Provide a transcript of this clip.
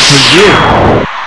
Сергей.